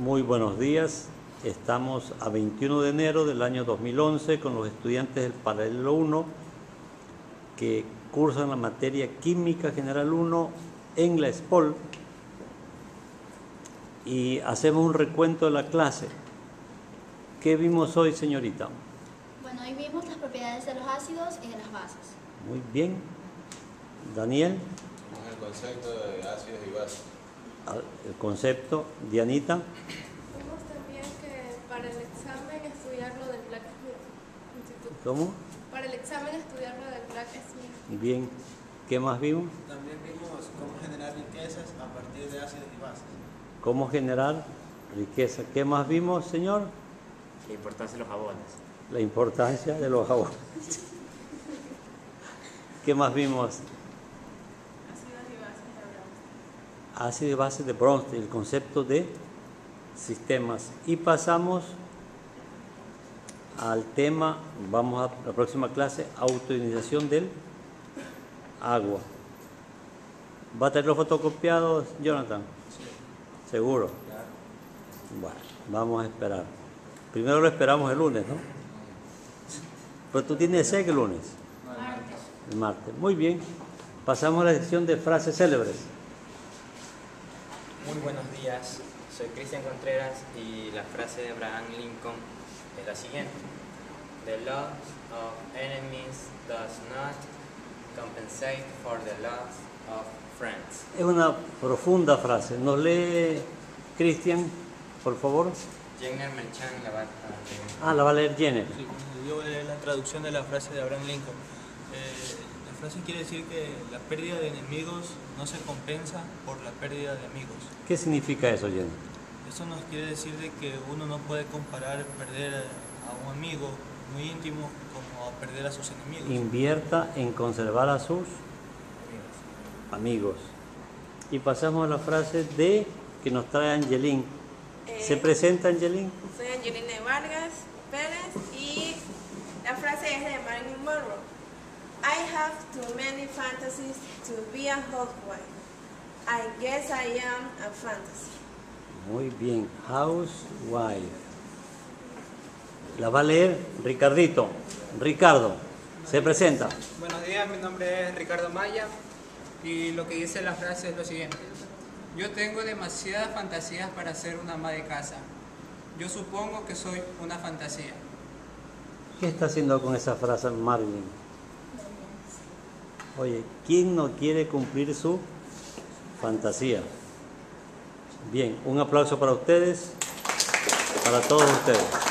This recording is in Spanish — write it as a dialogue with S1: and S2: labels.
S1: Muy buenos días. Estamos a 21 de enero del año 2011 con los estudiantes del paralelo 1 que cursan la materia Química General 1 en la SPOL y hacemos un recuento de la clase. ¿Qué vimos hoy, señorita?
S2: Bueno, hoy vimos las propiedades de los ácidos y de las bases.
S1: Muy bien. Daniel,
S3: Es el concepto de ácidos y bases.
S1: Al- el concepto. Dianita,
S4: Vimos también que para el examen estudiar lo del Black Instituto.
S1: ¿cómo?
S4: Para el examen estudiar lo del Black Smith.
S1: Bien. ¿Qué más vimos?
S5: También vimos cómo generar riquezas a partir de ácidos y bases.
S1: ¿Cómo generar riqueza? ¿Qué más vimos, señor?
S6: La importancia de los jabones.
S1: La importancia de los jabones. ¿Qué más vimos? Ácido y base de Bronsted, el concepto de sistemas. Y pasamos al tema, vamos a la próxima clase, autoinización del agua. ¿Va a tener los fotocopiados, Jonathan? ¿Seguro? Bueno, vamos a esperar. Primero lo esperamos el lunes, ¿no? Pero tú tienes SEC el lunes. El martes. Muy bien. Pasamos a la sección de frases célebres.
S6: Muy buenos días, soy Cristian Contreras y la frase de Abraham Lincoln es la siguiente. The loss of enemies does not compensate for the loss of friends.
S1: Es una profunda frase. ¿Nos lee Cristian, por favor?
S6: Jenner Merchan la va a leer.
S1: Ah, la va a leer Jenner.
S5: Sí, yo voy a leer la traducción de la frase de Abraham Lincoln. La frase quiere decir que la pérdida de enemigos no se compensa por la pérdida de amigos.
S1: ¿Qué significa eso, Jenner?
S5: Eso nos quiere decir de que uno no puede comparar perder a un amigo muy íntimo como a perder a sus enemigos.
S1: Invierta en conservar a sus amigos. Y pasamos a la frase de que nos trae Angelín. ¿Se
S7: Eh,
S1: presenta Angelín?
S7: Soy Angelina Vargas Pérez y la frase es de Marilyn Monroe. I have too many fantasies to be a housewife. I guess I am a fantasy.
S1: Muy bien. Housewife. La va a leer Ricardito. Ricardo, se presenta.
S8: Buenos días, mi nombre es Ricardo Maya y lo que dice la frase es lo siguiente. Yo tengo demasiadas fantasías para ser una ama de casa. Yo supongo que soy una fantasía.
S1: ¿Qué está haciendo con esa frase Marilyn? Oye, ¿quién no quiere cumplir su fantasía? Bien, un aplauso para ustedes, para todos ustedes.